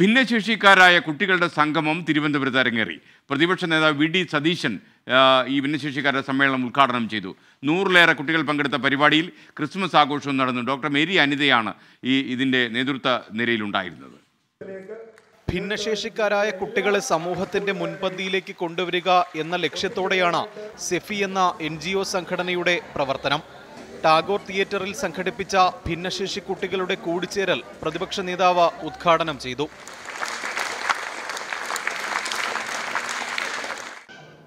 ഭിന്നശേഷിക്കാരായ കുട്ടികളുടെ സംഗമം തിരുവനന്തപുരത്ത് അരങ്ങേറി. പ്രതിപക്ഷ നേതാവ് വി. ഡി. സതീശൻ ഈ ഭിന്നശേഷിക്കാരുടെ സമ്മേളനം ഉദ്ഘാടനം ചെയ്തു. നൂറിലേറെ കുട്ടികൾ പങ്കെടുത്ത പരിപാടിയിൽ ക്രിസ്മസ് ആഘോഷവും നടന്നു. ഡോക്ടർ മേരി അനിതയാണ് ഈ ഇതിന്റെ നേതൃത്വ നിരയിലുണ്ടായിരുന്നത്. ഭിന്നശേഷിക്കാരായ കുട്ടികളെ സമൂഹത്തിന്റെ മുൻപന്തിയിലേക്ക് കൊണ്ടുവരിക എന്ന ലക്ഷ്യത്തോടെയാണ് സെഫി എന്ന എൻ സംഘടനയുടെ പ്രവർത്തനം. ടാഗോർ തിയേറ്ററിൽ സംഘടിപ്പിച്ച ഭിന്നശേഷി കുട്ടികളുടെ കൂടിച്ചേരൽ പ്രതിപക്ഷ നേതാവ് ഉദ്ഘാടനം ചെയ്തു.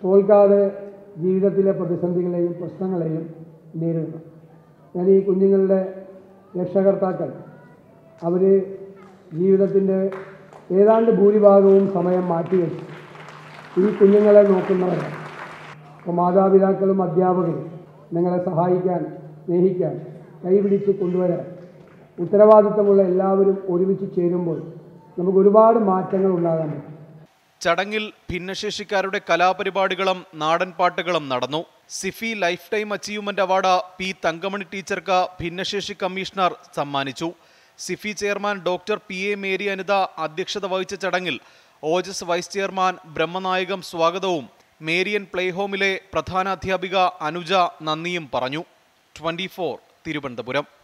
തോൽക്കാതെ ജീവിതത്തിലെ പ്രതിസന്ധികളെയും പ്രശ്നങ്ങളെയും നേരിടണം ഞാൻ ഈ കുഞ്ഞുങ്ങളുടെ രക്ഷകർത്താക്കൾ. അവർ ജീവിതത്തിന്റെ ഏതാണ്ട് ഭൂരിഭാഗവും സമയം മാറ്റിവെച്ചു. ഈ കുഞ്ഞുങ്ങളെ നോക്കുന്നവരാണ് അപ്പോൾ മാതാപിതാക്കളും അധ്യാപകരും നിങ്ങളെ സഹായിക്കാൻ സ്നേഹിക്കാൻ കൈപിടിച്ച് കൊണ്ടുവരാൻ ഉത്തരവാദിത്തമുള്ള എല്ലാവരും ഒരുമിച്ച് ചേരുമ്പോൾ നമുക്ക് ഒരുപാട് മാറ്റങ്ങൾ ഉണ്ടാകാൻ പറ്റും. ചടങ്ങിൽ ഭിന്നശേഷിക്കാരുടെ കലാപരിപാടികളും നാടൻ പാട്ടുകളും നടന്നു. സിഫി lifetime achievement award P Thankamani ടീച്ചർക്ക് ഭിന്നശേഷി കമ്മീഷണർ സമ്മാനിച്ചു. സിഫി chairman doctor P A Mary Anitha അധ്യക്ഷത വഹിച്ച ചടങ്ങിൽ ഓജസ് വൈസ് ചെയർമാൻ ബ്രഹ്മനായകം സ്വാഗതവും മേരിയൻ പ്ലേഹോമിലെ പ്രധാന അധ്യാപിക അനുജ നന്ദിയും പറഞ്ഞു. ട്വന്റി തിരുവനന്തപുരം.